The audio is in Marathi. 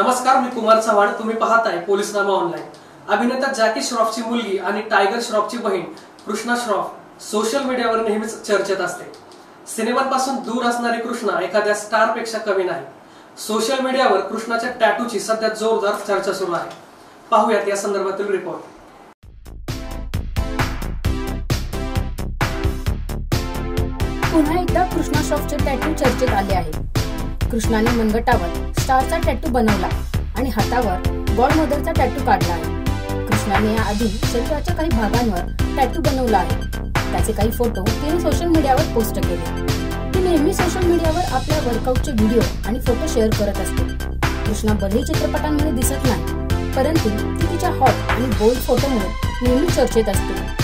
नमस्कार मी कुमार चव्हाण. तुम्ही पाहताय पोलीसनामा ऑनलाईन अभिनेता जॅकी श्रॉफची मुलगी आणि टायगर श्रॉफची बहीण कृष्णा श्रॉफ सोशल मीडियावर नेहमीच चर्चेत असते. सिनेमांपासून दूर असणारी कृष्णा एखाद्या स्टारपेक्षा कमी नाही. सोशल मीडियावर कृष्णाच्या टॅटूची सध्या जोरदार चर्चा सुरू आहे. पाहूयात या संदर्भातील रिपोर्ट पुन्हा एकदा कृष्णा श्रॉफचे टॅटू चर्चेत आले आहे. कृष्णाने मनगटावर स्टारचा टॅटू बनवला आणि हातावर गॉड मदरचा टॅटू काढला आहे. कृष्णाने याआधी शरीराच्या काही भागांवर टॅटू बनवला आहे. त्याचे काही फोटो तिने सोशल मीडियावर पोस्ट केले. ती नेहमी सोशल मीडियावर आपल्या वर्कआउटचे व्हिडिओ आणि फोटो शेअर करत असते. कृष्णा भलेही चित्रपटांमध्ये दिसत नाही परंतु ती तिच्या हॉट आणि बोल्ड फोटोमुळे नेहमी चर्चेत असते.